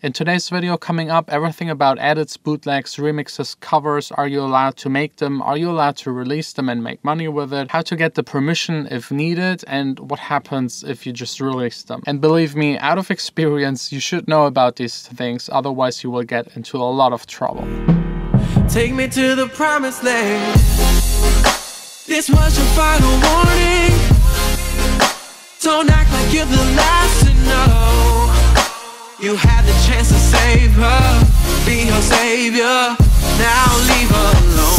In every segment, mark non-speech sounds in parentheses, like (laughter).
In today's video coming up, everything about edits, bootlegs, remixes, covers, are you allowed to make them, are you allowed to release them and make money with it, how to get the permission if needed, and what happens if you just release them. And believe me, out of (laughs) experience, you should know about these things, otherwise you will get into a lot of trouble. Take me to the promised land. This was your final warning. Don't act like you're the last to know. You had the chance to save her, be her savior. Now leave her alone.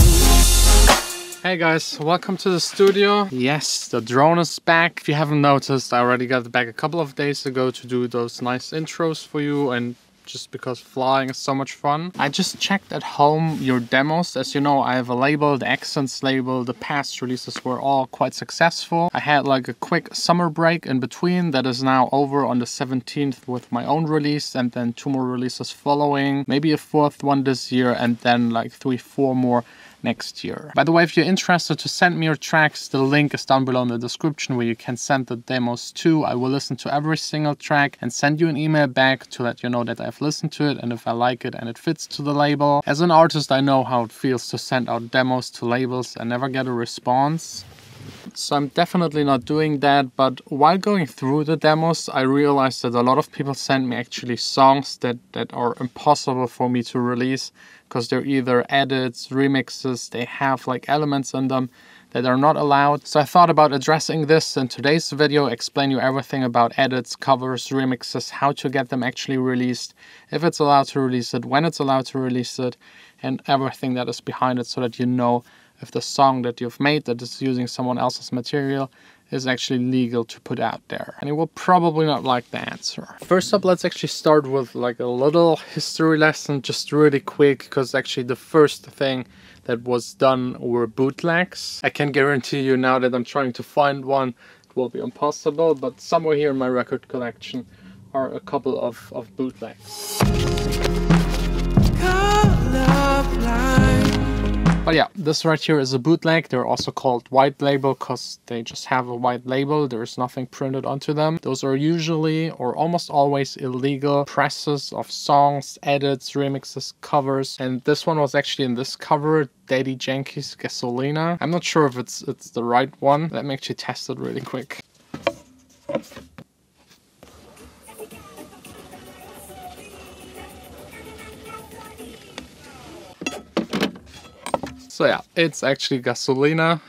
Hey guys, welcome to the studio. Yes, the drone is back. If you haven't noticed, I already got back a couple of days ago to do those nice intros for you and just because flying is so much fun. I just checked at home your demos. As you know, I have a label, the Axsens label. The past releases were all quite successful. I had like a quick summer break in between that is now over on the 17th with my own release and then two more releases following. Maybe a fourth one this year and then like three, four more next year. By the way, if you're interested to send me your tracks, the link is down below in the description where you can send the demos to. I will listen to every single track and send you an email back to let you know that I've listened to it and if I like it and it fits to the label. As an artist, I know how it feels to send out demos to labels and never get a response. So I'm definitely not doing that, but while going through the demos, I realized that a lot of people send me actually songs that, that are impossible for me to release because they're either edits, remixes, they have like elements in them that are not allowed. So I thought about addressing this in today's video, explain you everything about edits, covers, remixes, how to get them actually released, if it's allowed to release it, when it's allowed to release it, and everything that is behind it so that you know if the song that you've made that is using someone else's material is actually legal to put out there. And you will probably not like the answer. First up, let's actually start with like a little history lesson, just really quick, because actually the first thing that was done were bootlegs. I can guarantee you now that I'm trying to find one, it will be impossible, but somewhere here in my record collection are a couple of, of bootlegs. But yeah, this right here is a bootleg. They're also called white label because they just have a white label. There's nothing printed onto them. Those are usually or almost always illegal presses of songs, edits, remixes, covers. And this one was actually in this cover, Daddy Yankee's Gasolina. I'm not sure if it's it's the right one. Let me actually test it really quick. So yeah, it's actually Gasolina.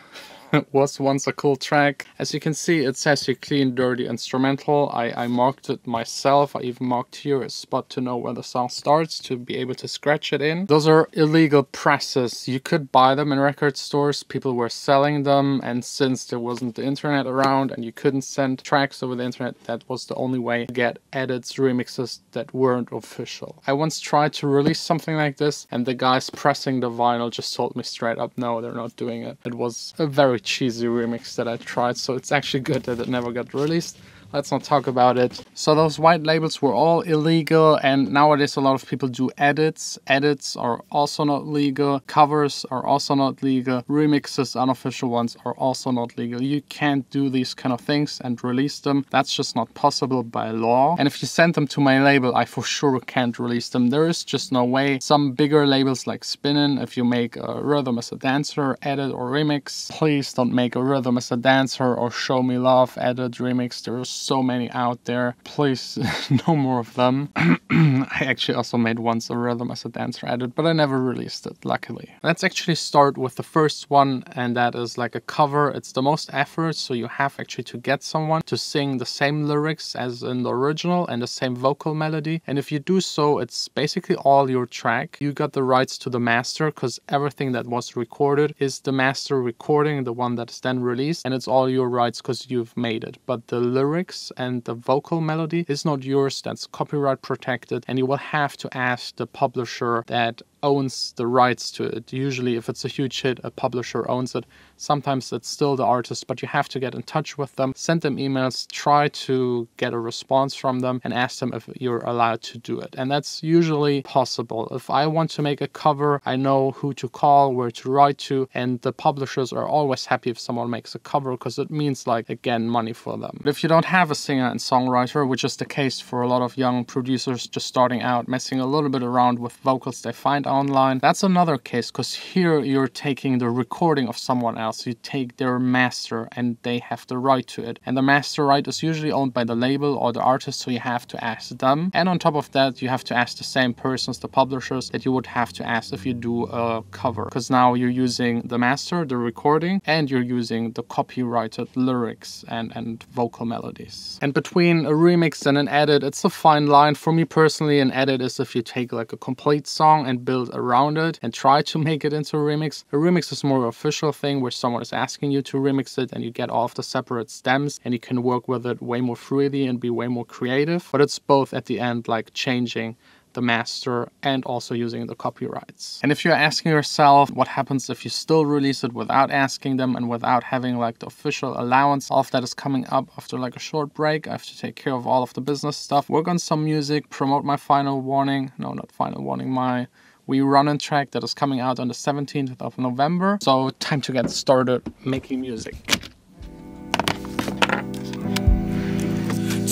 (laughs) was once a cool track. As you can see, it says you clean, dirty instrumental. I, I marked it myself. I even marked here a spot to know where the song starts to be able to scratch it in. Those are illegal presses. You could buy them in record stores. People were selling them. And since there wasn't the internet around and you couldn't send tracks over the internet, that was the only way to get edits, remixes that weren't official. I once tried to release something like this and the guys pressing the vinyl just told me straight up, no, they're not doing it. It was a very cheesy remix that I tried, so it's actually good that it never got released let's not talk about it. So those white labels were all illegal and nowadays a lot of people do edits. Edits are also not legal. Covers are also not legal. Remixes, unofficial ones are also not legal. You can't do these kind of things and release them. That's just not possible by law. And if you send them to my label, I for sure can't release them. There is just no way. Some bigger labels like Spinnin, if you make a Rhythm as a Dancer edit or remix, please don't make a Rhythm as a Dancer or Show Me Love edit remix. There's so many out there. Please, (laughs) no more of them. (clears throat) I actually also made once a rhythm as a dancer edit, but I never released it, luckily. Let's actually start with the first one, and that is like a cover. It's the most effort, so you have actually to get someone to sing the same lyrics as in the original and the same vocal melody. And if you do so, it's basically all your track. You got the rights to the master because everything that was recorded is the master recording, the one that is then released, and it's all your rights because you've made it. But the lyrics and the vocal melody is not yours, that's copyright protected, and you will have to ask the publisher that owns the rights to it. Usually, if it's a huge hit, a publisher owns it. Sometimes it's still the artist, but you have to get in touch with them, send them emails, try to get a response from them, and ask them if you're allowed to do it. And that's usually possible. If I want to make a cover, I know who to call, where to write to, and the publishers are always happy if someone makes a cover because it means, like, again, money for them. If you don't have a singer and songwriter, which is the case for a lot of young producers just starting out, messing a little bit around with vocals they find online, that's another case because here you're taking the recording of someone else. You take their master and they have the right to it. And the master right is usually owned by the label or the artist, so you have to ask them. And on top of that, you have to ask the same persons, the publishers, that you would have to ask if you do a cover. Because now you're using the master, the recording, and you're using the copyrighted lyrics and, and vocal melodies. And between a remix and an edit, it's a fine line. For me personally, an edit is if you take like a complete song and build around it and try to make it into a remix. A remix is more of an official thing where someone is asking you to remix it and you get all of the separate stems and you can work with it way more freely and be way more creative. But it's both at the end like changing the master and also using the copyrights. And if you're asking yourself what happens if you still release it without asking them and without having like the official allowance, all of that is coming up after like a short break. I have to take care of all of the business stuff, work on some music, promote my final warning. No, not final warning, my we run a track that is coming out on the 17th of November. So time to get started making music.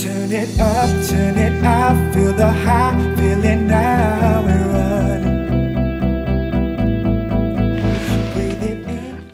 Turn it up, turn it up, feel the high feeling now we're running.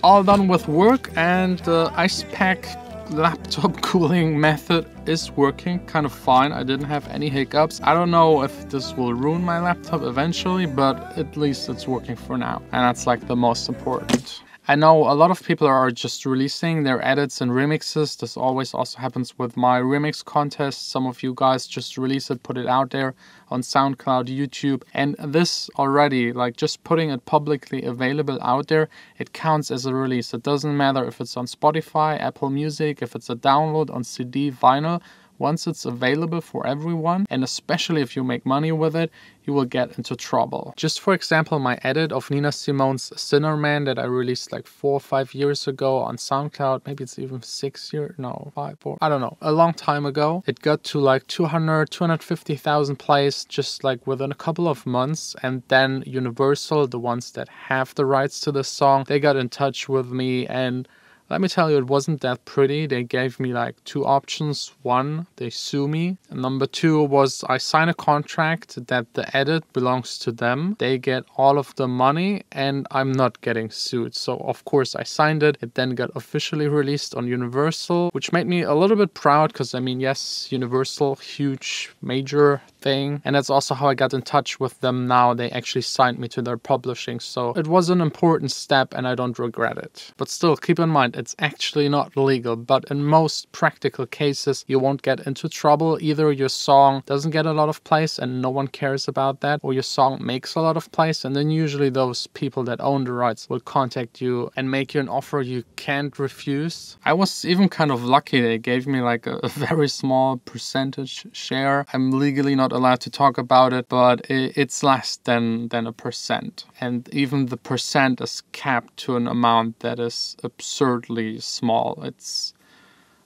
All done with work and the ice pack laptop (laughs) cooling method is working kind of fine. I didn't have any hiccups. I don't know if this will ruin my laptop eventually, but at least it's working for now. And that's like the most important. I know a lot of people are just releasing their edits and remixes. This always also happens with my remix contest. Some of you guys just release it, put it out there on SoundCloud, YouTube. And this already, like just putting it publicly available out there, it counts as a release. It doesn't matter if it's on Spotify, Apple Music, if it's a download on CD, vinyl once it's available for everyone, and especially if you make money with it, you will get into trouble. Just for example, my edit of Nina Simone's Sinner Man that I released like four or five years ago on SoundCloud, maybe it's even six years, no, five, four, I don't know, a long time ago. It got to like 200, 250,000 plays just like within a couple of months. And then Universal, the ones that have the rights to the song, they got in touch with me and let me tell you, it wasn't that pretty. They gave me like two options. One, they sue me. And number two was I sign a contract that the edit belongs to them. They get all of the money and I'm not getting sued. So, of course, I signed it. It then got officially released on Universal, which made me a little bit proud because I mean, yes, Universal, huge, major thing. And that's also how I got in touch with them now. They actually signed me to their publishing. So, it was an important step and I don't regret it. But still, keep in mind, it's actually not legal, but in most practical cases, you won't get into trouble. Either your song doesn't get a lot of plays and no one cares about that, or your song makes a lot of plays, and then usually those people that own the rights will contact you and make you an offer you can't refuse. I was even kind of lucky. They gave me like a, a (laughs) very small percentage share. I'm legally not allowed to talk about it, but it's less than, than a percent. And even the percent is capped to an amount that is absurdly small. It's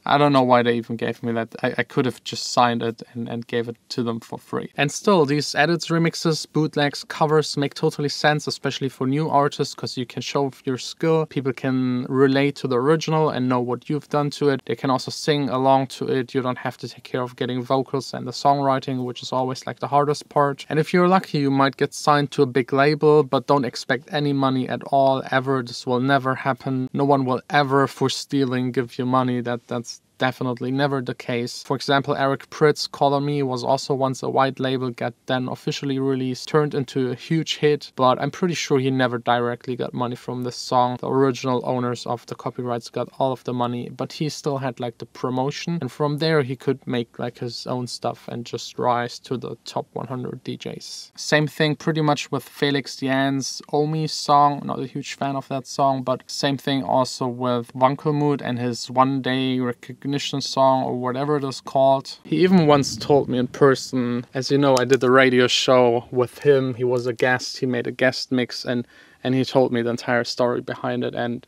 I don't know why they even gave me that. I, I could have just signed it and, and gave it to them for free. And still, these edits, remixes, bootlegs, covers make totally sense, especially for new artists, because you can show your skill. People can relate to the original and know what you've done to it. They can also sing along to it. You don't have to take care of getting vocals and the songwriting, which is always like the hardest part. And if you're lucky, you might get signed to a big label, but don't expect any money at all ever. This will never happen. No one will ever, for stealing, give you money. That That's definitely never the case. For example, Eric Prydz, Call on Me was also once a white label, got then officially released, turned into a huge hit, but I'm pretty sure he never directly got money from this song. The original owners of the copyrights got all of the money, but he still had like the promotion, and from there he could make like his own stuff and just rise to the top 100 DJs. Same thing pretty much with Felix Jaehn's Omi song, not a huge fan of that song, but same thing also with Wankelmut and his One Day Recognition recognition song or whatever it is called. He even once told me in person, as you know, I did the radio show with him. He was a guest, he made a guest mix and and he told me the entire story behind it and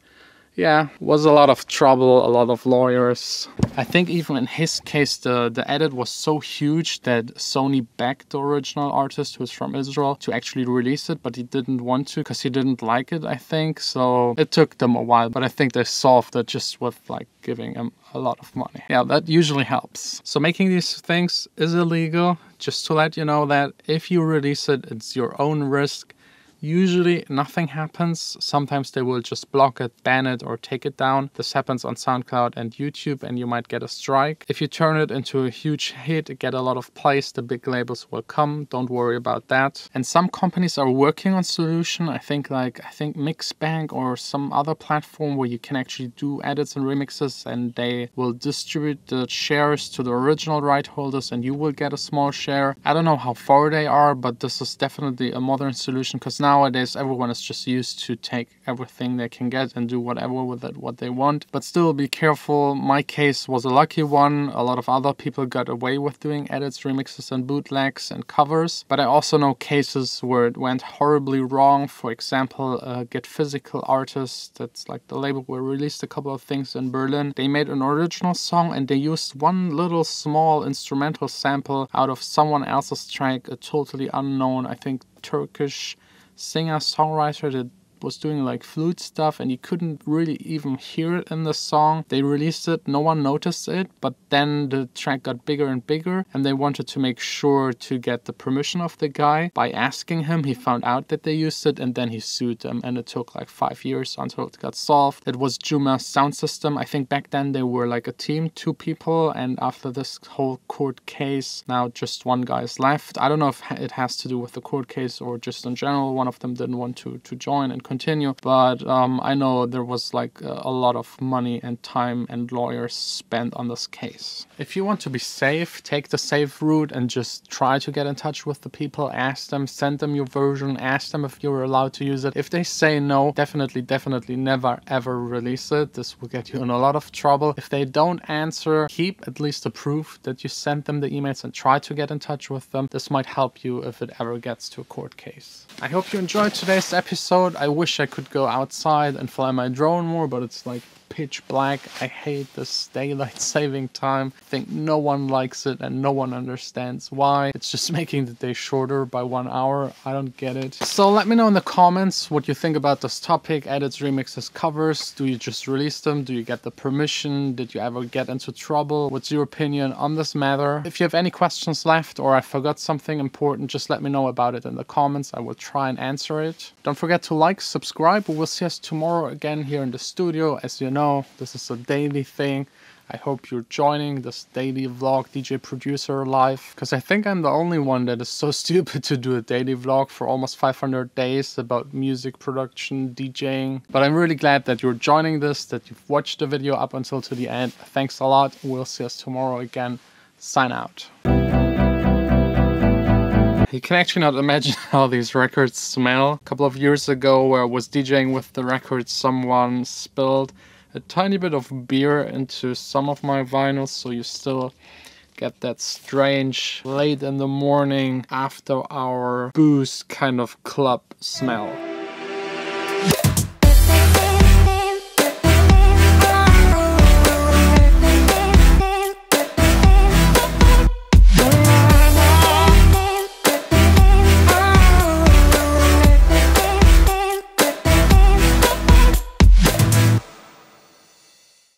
yeah, was a lot of trouble, a lot of lawyers. I think even in his case, the, the edit was so huge that Sony begged the original artist, who's from Israel, to actually release it, but he didn't want to because he didn't like it, I think. So it took them a while, but I think they solved it just with like giving him a lot of money. Yeah, that usually helps. So making these things is illegal. Just to let you know that if you release it, it's your own risk Usually nothing happens. Sometimes they will just block it, ban it, or take it down. This happens on SoundCloud and YouTube, and you might get a strike. If you turn it into a huge hit, get a lot of plays, the big labels will come. Don't worry about that. And some companies are working on solution. I think like I think Mixbank or some other platform where you can actually do edits and remixes, and they will distribute the shares to the original right holders, and you will get a small share. I don't know how far they are, but this is definitely a modern solution because now nowadays everyone is just used to take everything they can get and do whatever with it what they want. But still be careful. My case was a lucky one. A lot of other people got away with doing edits remixes and bootlegs and covers. But i also know cases where it went horribly wrong. For example get physical artists that's like the label where released a couple of things in berlin. They made an original song and they used one little small instrumental sample out of someone else's track a totally unknown i think turkish singer songwriter that was doing like flute stuff and you couldn't really even hear it in the song. They released it, no one noticed it, but then the track got bigger and bigger and they wanted to make sure to get the permission of the guy. By asking him, he found out that they used it and then he sued them and it took like five years until it got solved. It was Djuma's sound system. I think back then they were like a team, two people, and after this whole court case, now just one guy is left. I don't know if it has to do with the court case or just in general, one of them didn't want to, to join and continue. But um, I know there was like a lot of money and time and lawyers spent on this case. If you want to be safe, take the safe route and just try to get in touch with the people. Ask them, send them your version, ask them if you're allowed to use it. If they say no, definitely, definitely never ever release it. This will get you in a lot of trouble. If they don't answer, keep at least the proof that you sent them the emails and try to get in touch with them. This might help you if it ever gets to a court case. I hope you enjoyed today's episode. I wish I could go outside and fly my drone more, but it's like pitch black. I hate this daylight (laughs) saving time. I think no one likes it and no one understands why. It's just (laughs) making the day shorter by one hour. I don't get it. So let me know in the comments what you think about this topic. Edits, remixes, covers. Do you just release them? Do you get the permission? Did you ever get into trouble? What's your opinion on this matter? If you have any questions left or I forgot something important, just let me know about it in the comments. I will try and answer it. Don't forget to like, subscribe. We will see us tomorrow again here in the studio. As you know, know this is a daily thing. I hope you're joining this daily vlog DJ producer life because I think I'm the only one that is so (laughs) stupid to do a daily vlog for almost 500 days about music production, DJing. But I'm really glad that you're joining this, that you've watched the video up until to the end. Thanks a lot. We'll see us tomorrow again. Sign out. You can actually not imagine (laughs) how these records smell. A couple of years ago where I was DJing with the records, someone spilled a tiny bit of beer into some of my vinyls so you still get that strange late in the morning after our booze kind of club smell.